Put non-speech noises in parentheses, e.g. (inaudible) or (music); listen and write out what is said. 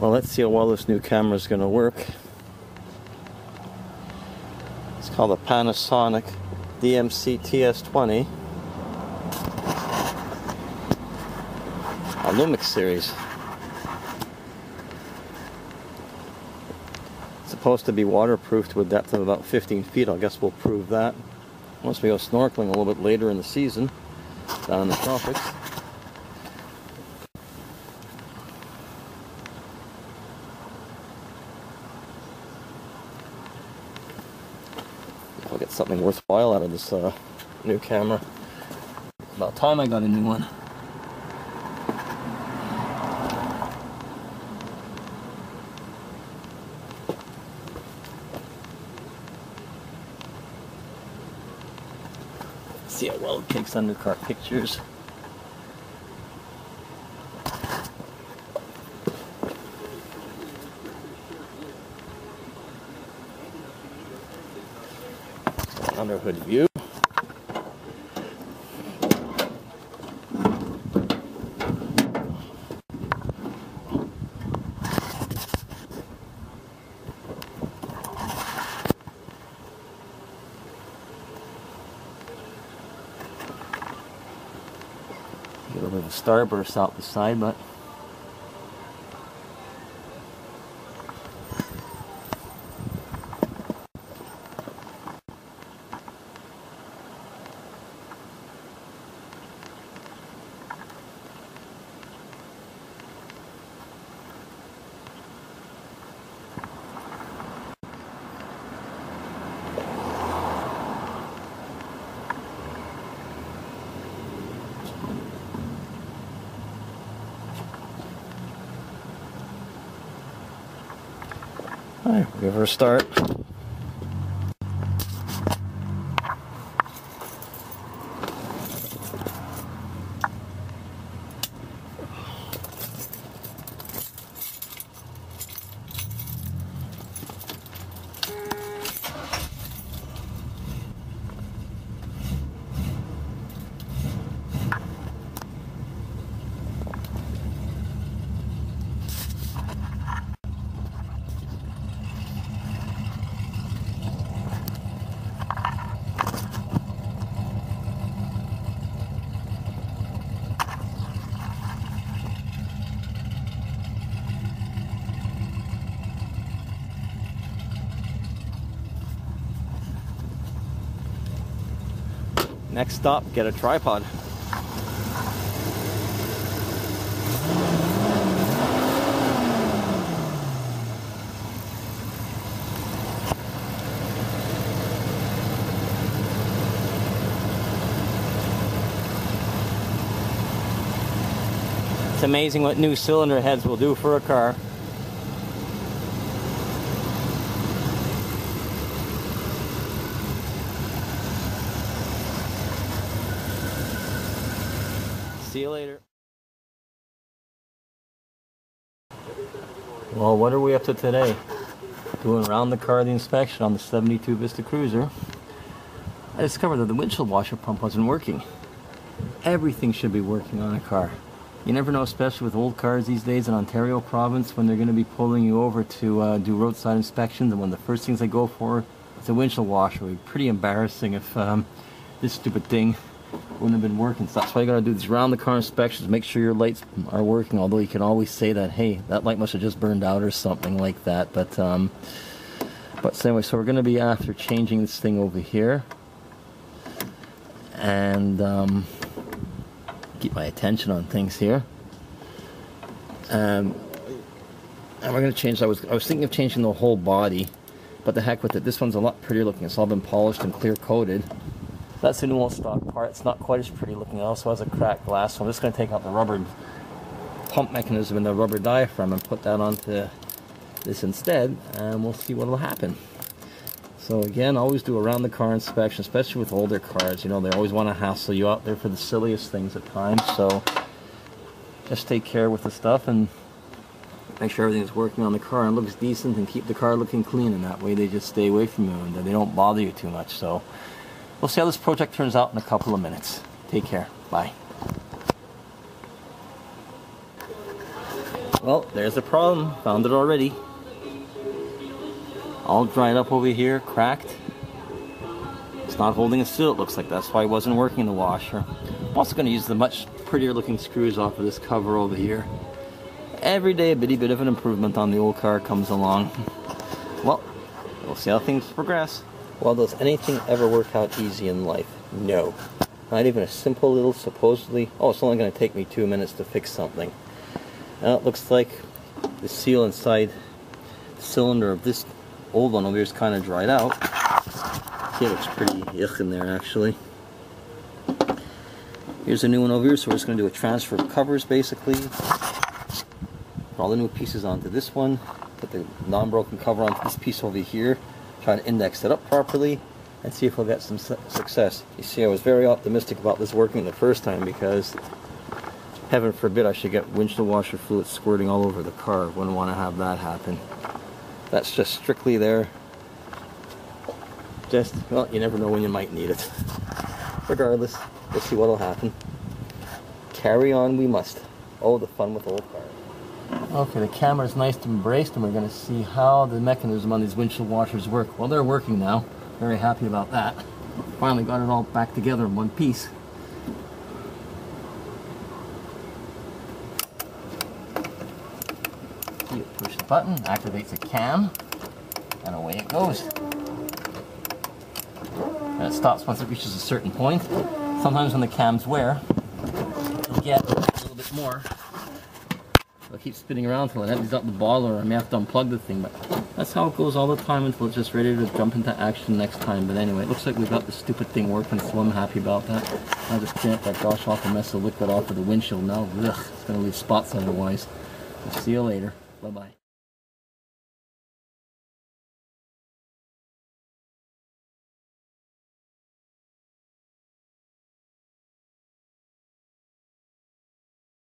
Well, let's see how well this new camera is going to work. It's called the Panasonic DMC TS20. A Lumix series. It's supposed to be waterproof to a depth of about 15 feet. I guess we'll prove that once we go snorkeling a little bit later in the season down in the tropics. I'll get something worthwhile out of this uh, new camera. About time I got a new one. See how well it takes undercar pictures. Under hood view. Get a little starburst out the side, but Alright, give her a start. Next stop, get a tripod. It's amazing what new cylinder heads will do for a car. See you later. Well, what are we up to today? Doing around the car the inspection on the 72 Vista Cruiser. I discovered that the windshield washer pump wasn't working. Everything should be working on a car. You never know, especially with old cars these days in Ontario province, when they're going to be pulling you over to uh, do roadside inspections, and one of the first things they go for is a windshield washer. It would be pretty embarrassing if um, this stupid thing wouldn't have been working. So that's why you gotta do these round the car inspections, make sure your lights are working. Although you can always say that, hey, that light must have just burned out or something like that. But um, but so anyway, so we're gonna be after changing this thing over here, and um, keep my attention on things here. Um, and we're gonna change. I was I was thinking of changing the whole body, but the heck with it. This one's a lot prettier looking. It's all been polished and clear coated. That's the new old stock part. It's not quite as pretty looking. It also has a cracked glass, so I'm just going to take out the rubber pump mechanism and the rubber diaphragm and put that onto this instead, and we'll see what will happen. So again, always do around the car inspection, especially with older cars. You know, they always want to hassle you out there for the silliest things at times. So just take care with the stuff and make sure everything's working on the car and looks decent and keep the car looking clean. And that way they just stay away from you and they don't bother you too much. So we'll see how this project turns out in a couple of minutes. Take care. Bye. Well, there's the problem. Found it already. All dried up over here, cracked. It's not holding it still, it looks like. That's why it wasn't working in the washer. I'm also going to use the much prettier looking screws off of this cover over here. Every day a bitty bit of an improvement on the old car comes along. (laughs) Well, we'll see how things progress. Well, does anything ever work out easy in life? No. Not even a simple little supposedly, oh, it's only going to take me two minutes to fix something. Now it looks like the seal inside the cylinder of this old one over here is kind of dried out. See, it looks pretty yuck in there actually. Here's a new one over here, so we're just going to do a transfer of covers basically. Put all the new pieces onto this one. Put the non-broken cover onto this piece over here. Try to index it up properly and see if we'll get some su success. You see, I was very optimistic about this working the first time because heaven forbid I should get windshield washer fluid squirting all over the car. Wouldn't want to have that happen. That's just strictly there. Just, well, you never know when you might need it. Regardless, we'll see what'll happen. Carry on we must. Oh, the fun with old cars. Okay, the camera is nice and embraced and we're going to see how the mechanism on these windshield washers work. Well, they're working now. Very happy about that. Finally got it all back together in one piece. You push the button, activates a cam, and away it goes. And it stops once it reaches a certain point. Sometimes when the cams wear, you'll get a little bit more. I'll keep spinning around until it empties out the bottle or I may have to unplug the thing, but that's how it goes all the time until it's just ready to jump into action next time. But anyway, it looks like we've got the stupid thing working, so I'm happy about that. I'll just clean that gosh awful mess of liquid off of the windshield now. Ugh, it's going to leave spots otherwise. We'll see you later. Bye-bye.